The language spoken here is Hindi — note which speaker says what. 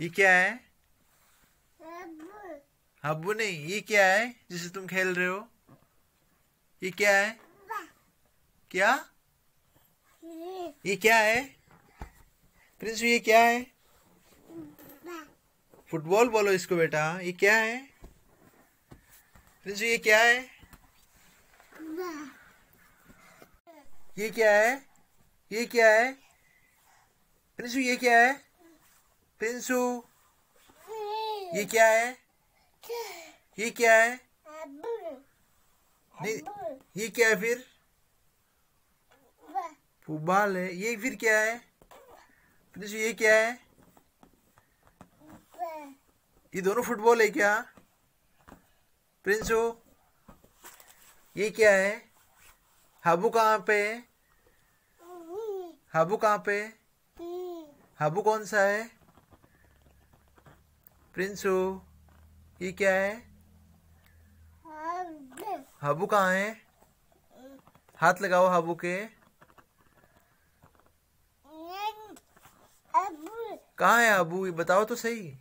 Speaker 1: ये क्या है हब्बू नहीं ये क्या है जिसे तुम खेल रहे हो ये क्या है क्या ये क्या है प्रिंस ये क्या है फुटबॉल बोलो इसको बेटा ये क्या है प्रिंस ये क्या है ये क्या है ये क्या है प्रिंसू ये क्या है प्रिंसू ये क्या है? ये क्या है? नहीं ये क्या है फिर? फुटबॉल है। ये फिर क्या है? प्रिंसू ये क्या है? ये दोनों फुटबॉल है क्या? प्रिंसू ये क्या है? हाबू कहाँ पे है? हाबू कहाँ पे हाबू कौन सा है? प्रिंसू ये क्या है? हाबू कहाँ है? हाथ लगाओ हाबू के। कहाँ है अबू ये बताओ तो सही।